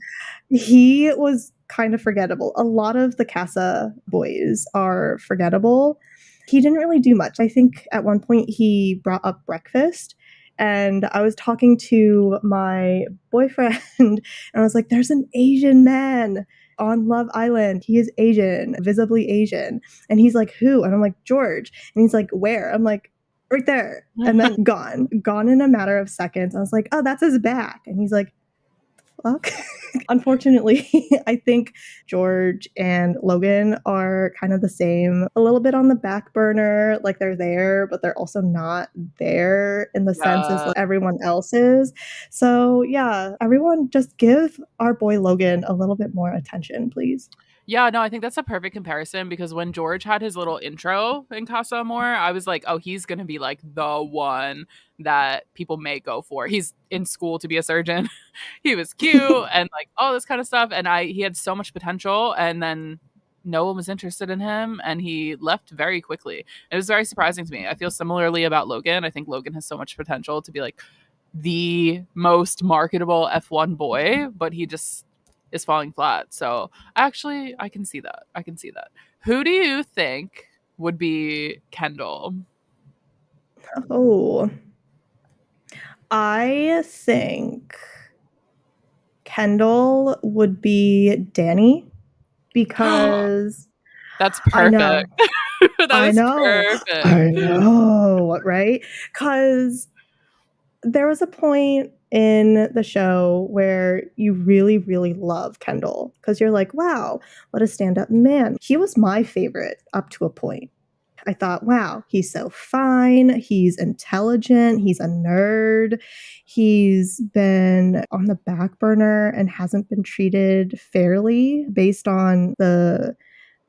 he was kind of forgettable. A lot of the Casa boys are forgettable. He didn't really do much. I think at one point he brought up breakfast, and I was talking to my boyfriend, and I was like, "There's an Asian man on Love Island. He is Asian, visibly Asian. And he's like, who? And I'm like, George. And he's like, where? I'm like, right there. And then gone, gone in a matter of seconds. I was like, oh, that's his back. And he's like, Unfortunately, I think George and Logan are kind of the same, a little bit on the back burner. Like they're there, but they're also not there in the sense as everyone else is. So, yeah, everyone just give our boy Logan a little bit more attention, please. Yeah, no, I think that's a perfect comparison because when George had his little intro in Casa Amor, I was like, oh, he's going to be like the one that people may go for. He's in school to be a surgeon. he was cute and like all this kind of stuff. And I, he had so much potential. And then no one was interested in him and he left very quickly. It was very surprising to me. I feel similarly about Logan. I think Logan has so much potential to be like the most marketable F1 boy, but he just is falling flat. So actually, I can see that. I can see that. Who do you think would be Kendall? Oh, I think Kendall would be Danny because that's perfect. I know. I know. Perfect. I know, right? Because there was a point in the show where you really, really love Kendall because you're like, wow, what a stand up man. He was my favorite up to a point. I thought, wow, he's so fine. He's intelligent. He's a nerd. He's been on the back burner and hasn't been treated fairly based on the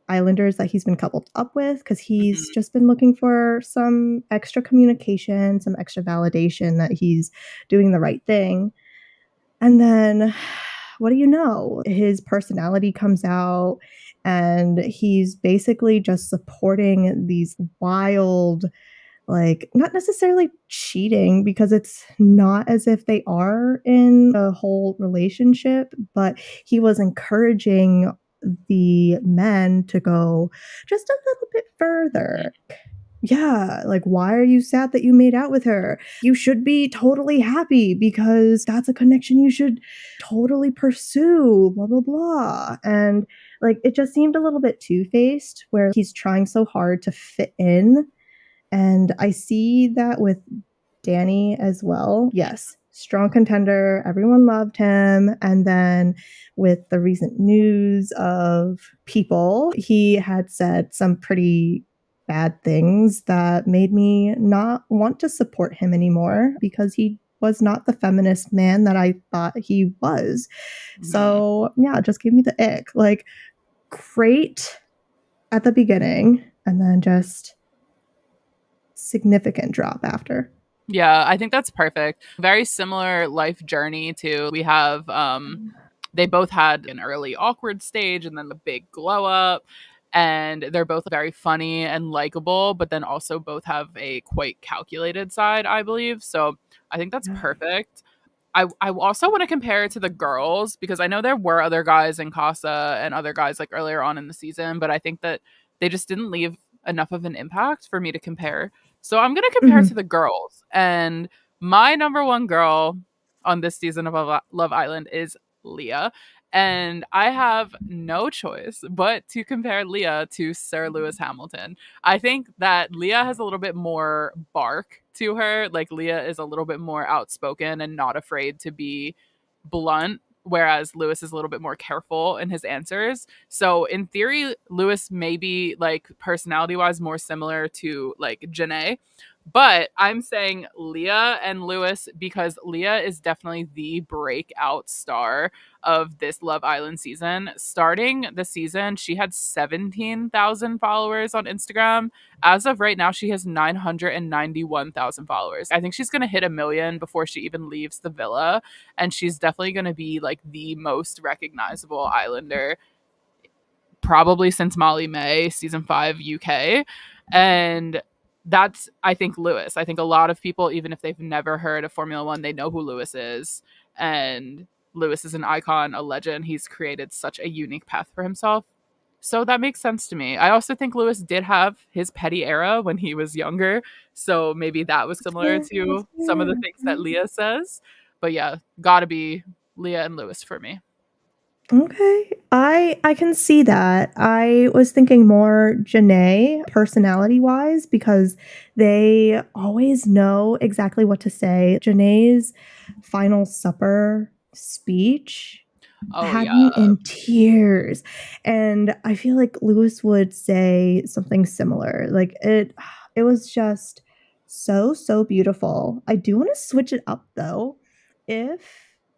islanders that he's been coupled up with because he's mm-hmm. just been looking for some extra communication, some extra validation that he's doing the right thing. And then what do you know? His personality comes out and he's basically just supporting these wild like not necessarily cheating because it's not as if they are in a whole relationship but he was encouraging the men to go just a little bit further. Yeah, like, why are you sad that you made out with her? You should be totally happy because that's a connection you should totally pursue, blah, blah, blah. And like, it just seemed a little bit two faced where he's trying so hard to fit in. And I see that with Danny as well. Yes, strong contender. Everyone loved him. And then with the recent news of people, he had said some pretty bad things that made me not want to support him anymore because he was not the feminist man that I thought he was. So, yeah, just gave me the ick. Like, great at the beginning and then just significant drop after. Yeah, I think that's perfect. Very similar life journey to we have um they both had an early awkward stage and then the big glow up and they're both very funny and likable but then also both have a quite calculated side i believe so i think that's perfect I, I also want to compare it to the girls because I know there were other guys in Casa and other guys like earlier on in the season, but I think that they just didn't leave enough of an impact for me to compare. So I'm going to compare mm-hmm. to the girls. And my number one girl on this season of Love Island is Leah. And I have no choice but to compare Leah to Sir Lewis Hamilton. I think that Leah has a little bit more bark to her. Like, Leah is a little bit more outspoken and not afraid to be blunt whereas Lewis is a little bit more careful in his answers. So in theory, Lewis may be like personality wise more similar to like JaNa, but I'm saying Leah and Lewis because Leah is definitely the breakout star of this Love Island season. Starting the season, she had 17,000 followers on Instagram. As of right now, she has 991,000 followers. I think she's going to hit a million before she even leaves the villa. And she's definitely going to be like the most recognizable Islander probably since Molly-Mae, season five UK. And that's I think Lewis. I think a lot of people, even if they've never heard of Formula One, they know who Lewis is. And Lewis is an icon, a legend. He's created such a unique path for himself. So that makes sense to me. I also think Lewis did have his petty era when he was younger. So maybe that was similar to some of the things that Leah says. But yeah, gotta be Leah and Lewis for me. Okay. I I can see that. I was thinking more JaNa personality wise because they always know exactly what to say. JaNa's final supper speech Oh had yeah. me in tears. And I feel like Lewis would say something similar. Like it it was just so so beautiful. I do want to switch it up though. If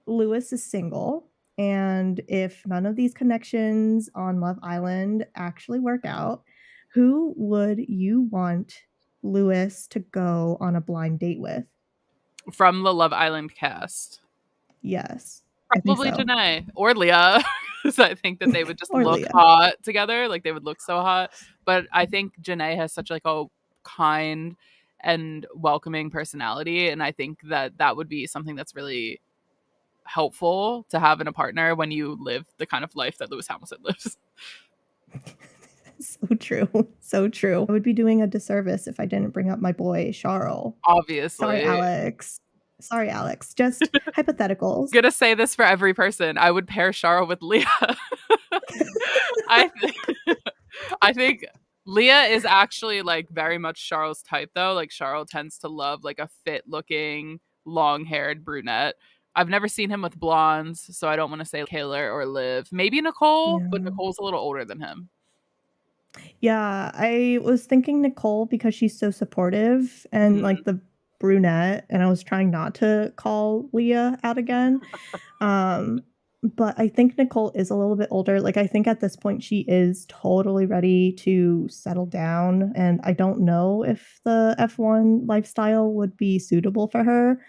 Lewis is single and if none of these connections on Love Island actually work out, who would you want Lewis to go on a blind date with? From the Love Island cast. Yes. Probably so. JaNa or Leah. so I think that they would just look Leah. hot together. Like they would look so hot. But I think JaNa has such like a kind and welcoming personality. And I think that that would be something that's really helpful to have in a partner when you live the kind of life that Lewis Hamilton lives. so true. So true. I would be doing a disservice if I didn't bring up my boy Charles. Obviously. Sorry, Alex. Sorry, Alex. Just hypotheticals. gonna say this for every person. I would pair Shara with Leah. I th- I think Leah is actually like very much Charles type though. Like Charles tends to love like a fit looking, long haired brunette. I've never seen him with blondes, so I don't want to say Kaylor or Liv. Maybe Nicole, but Nicole's a little older than him. Yeah, I was thinking Nicole because she's so supportive and Mhm. like the brunette, and I was trying not to call Leah out again. um, but I think Nicole is a little bit older. Like I think at this point she is totally ready to settle down, and I don't know if the F1 lifestyle would be suitable for her.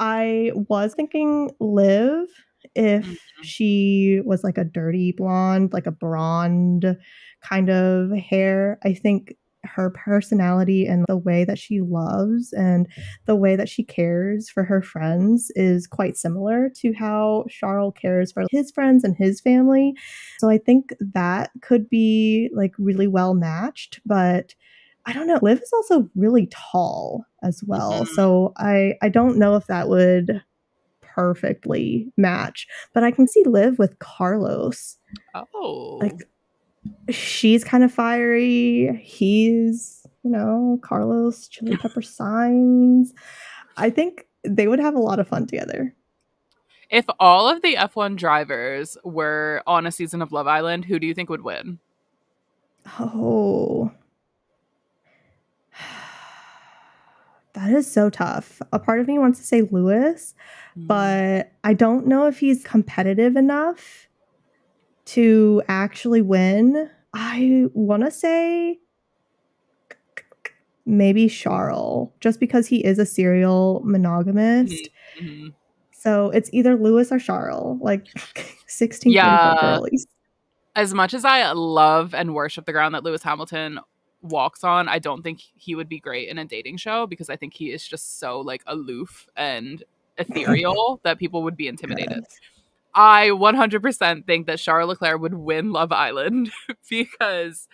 I was thinking Liv if Mhm. she was like a dirty blonde, like a blonde kind of hair. I think her personality and the way that she loves and the way that she cares for her friends is quite similar to how Charles cares for his friends and his family. So I think that could be like really well matched, but I don't know. Liv is also really tall as well. Mhm. So I I don't know if that would perfectly match, but I can see Liv with Carlos Oh, like she's kind of fiery he's you know carlos chili pepper Sainz i think they would have a lot of fun together if all of the F1 drivers were on a season of Love Island, who do you think would win? oh that is so tough a part of me wants to say lewis Mm. but i don't know if he's competitive enough to actually win i want to say maybe Charles, just because he is a serial monogamist. Mhm. So it's either Lewis or Charles, like 16 Yeah. girlies. as much as I love and worship the ground that Lewis Hamilton walks on, I don't think he would be great in a dating show because I think he is just so like aloof and ethereal that people would be intimidated. I 100% think that Charles Leclerc would win Love Island because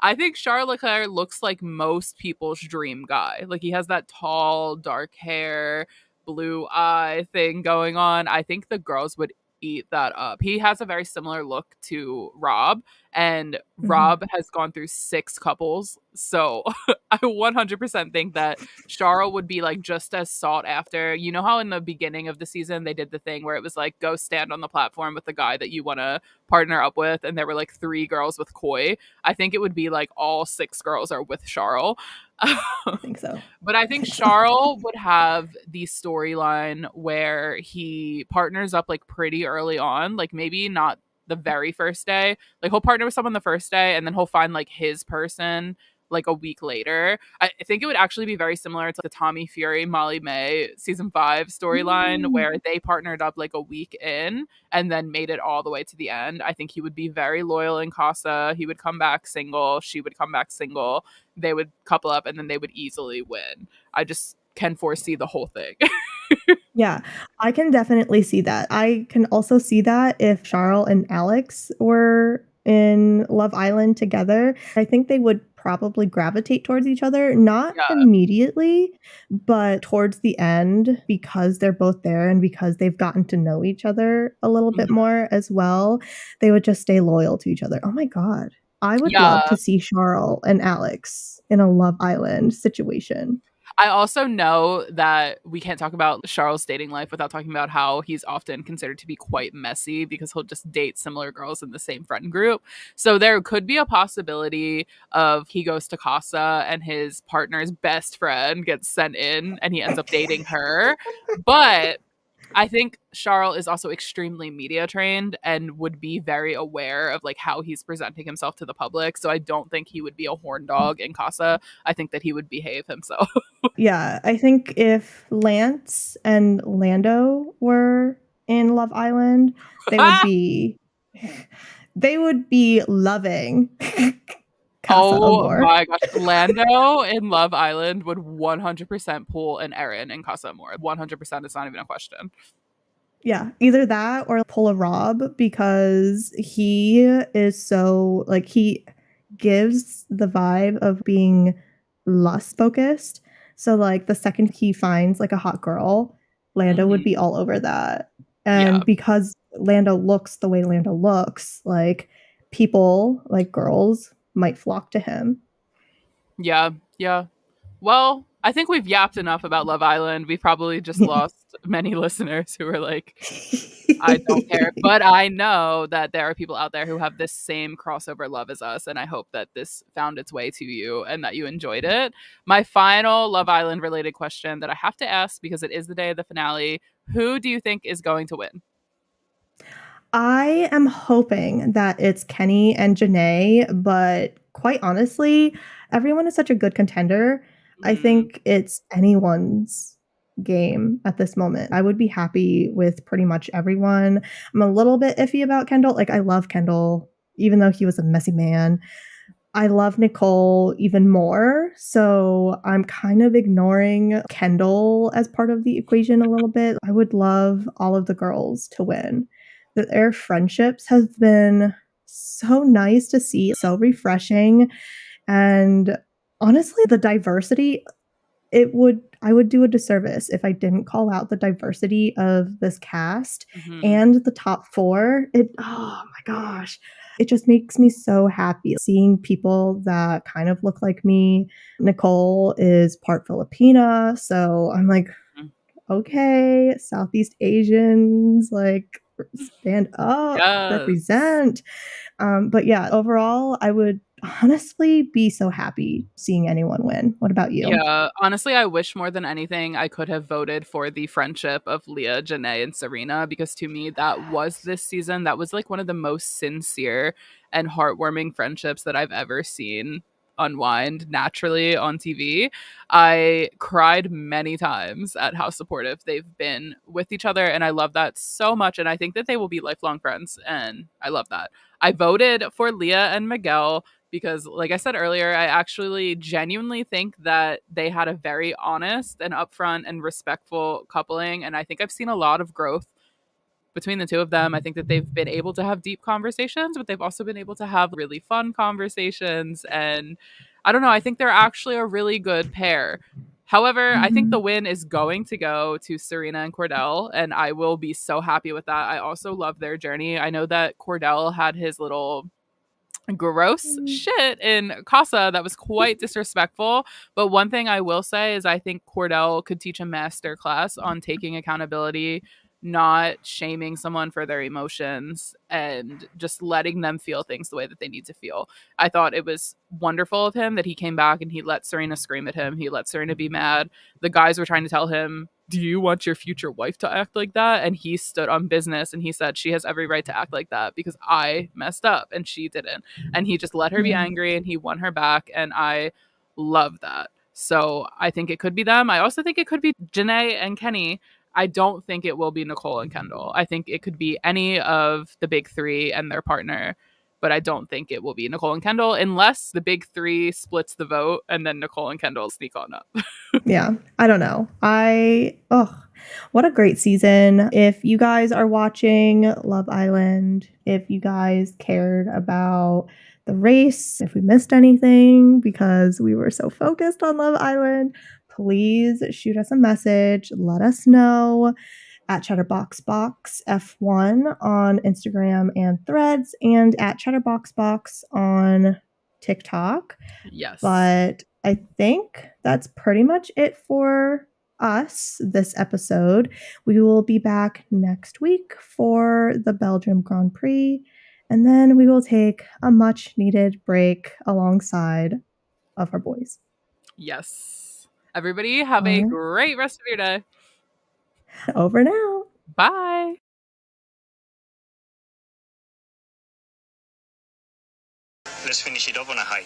I think Charles Leclerc looks like most people's dream guy. Like he has that tall, dark hair, blue eye thing going on. I think the girls would eat that up. He has a very similar look to Rob, and Mhm. Rob has gone through six couples. So I 100% think that Charles would be like just as sought after. You know how in the beginning of the season they did the thing where it was like go stand on the platform with the guy that you want to partner up with, and there were like three girls with Koi. I think it would be like all six girls are with Charles. I think so. But I think Charles would have the storyline where he partners up like pretty early on, like maybe not the very first day. Like he'll partner with someone the first day and then he'll find like his person like a week later. I think it would actually be very similar to the Tommy Fury, Molly-Mae season five storyline Mm. where they partnered up like a week in and then made it all the way to the end. I think he would be very loyal in Casa. He would come back single. She would come back single. They would couple up and then they would easily win. I just can foresee the whole thing. Yeah, I can definitely see that. I can also see that if Charles and Alex were in Love Island together, I think they would probably gravitate towards each other, not Yeah. immediately, but towards the end because they're both there and because they've gotten to know each other a little bit Mhm. more as well, they would just stay loyal to each other. Oh my god. I would love to see Charles and Alex in a Love Island situation. I also know that we can't talk about Charles' dating life without talking about how he's often considered to be quite messy because he'll just date similar girls in the same friend group. So there could be a possibility of he goes to Casa and his partner's best friend gets sent in and he ends up dating her. But I think Charles is also extremely media trained and would be very aware of like how he's presenting himself to the public. So I don't think he would be a horn mm. dog in Casa. I think that he would behave himself. Yeah, I think if Lance and Lando were in Love Island, they would be they would be loving Casa oh Amor. my gosh. Lando in Love Island would 100% pull an Aaron in Casa Amor. 100%. It's not even a question. Yeah, either that or pull a Rob because he is so like he gives the vibe of being lust focused. So like the second he finds like a hot girl, Lando would Mhm. be all over that. And Yeah. because Lando looks the way Lando looks, like people, like girls, might flock to him. Yeah. Yeah. Well, I think we've yapped enough about Love Island. We've probably just lost many listeners who are like, I don't care. But I know that there are people out there who have this same crossover love as us. And I hope that this found its way to you and that you enjoyed it. My final Love Island related question that I have to ask because it is the day of the finale who do you think is going to win? I am hoping that it's Kenny and JaNa, but quite honestly, everyone is such a good contender. I Mm, think it's anyone's game at this moment. I would be happy with pretty much everyone. I'm a little bit iffy about Kendall. Like, I love Kendall, even though he was a messy man. I love Nicole even more. So I'm kind of ignoring Kendall as part of the equation a little bit. I would love all of the girls to win. Their friendships have been so nice to see, so refreshing. And honestly, the diversity, it would, I would do a disservice if I didn't call out the diversity of this cast mhm. and the top four. It, oh my gosh. It just makes me so happy seeing people that kind of look like me. Nicole is part Filipina. So I'm like, Mhm. okay, Southeast Asians, like, stand up, Yes. represent. Um, but yeah, overall, I would honestly be so happy seeing anyone win. What about you? Yeah, honestly, I wish more than anything I could have voted for the friendship of Leah, JaNa, and Serena because to me, that was this season. That was like one of the most sincere and heartwarming friendships that I've ever seen unwind naturally on TV. I cried many times at how supportive they've been with each other, and I love that so much. And I think that they will be lifelong friends, and I love that. I voted for Leah and Miguel because like I said earlier, I actually genuinely think that they had a very honest and upfront and respectful coupling and I think I've seen a lot of growth between the two of them. I think that they've been able to have deep conversations, but they've also been able to have really fun conversations and I don't know, I think they're actually a really good pair. However, I think Mhm. the win is going to go to Serena and Kordell, and I will be so happy with that. I also love their journey. I know that Kordell had his little gross Mm. shit in Casa that was quite disrespectful. But one thing I will say is I think Kordell could teach a master class on taking accountability, not shaming someone for their emotions, and just letting them feel things the way that they need to feel. I thought it was wonderful of him that he came back and he let Serena scream at him. He let Serena be mad. The guys were trying to tell him, Do you want your future wife to act like that? And he stood on business and he said, She has every right to act like that because I messed up and she didn't. And he just let her be angry and he won her back. And I love that. So I think it could be them. I also think it could be JaNa and Kenny. I don't think it will be Nicole and mm-hmm. Kendall. I think it could be any of the big three and their partner, but I don't think it will be Nicole and Kendall unless the big three splits the vote and then Nicole and Kendall sneak on up. yeah i don't know i oh what a great season if you guys are watching love island if you guys cared about the race, if we missed anything because we were so focused on Love Island, please shoot us a message. Let us know at Chatterboxbox F1 on Instagram and Threads, and at Chatterboxbox on TikTok. Yes. But I think that's pretty much it for us this episode. We will be back next week for the Belgium Grand Prix, and then we will take a much needed break alongside of our boys. Yes. Everybody have a great rest of your day. Over now. Bye. Let's finish it off on a high.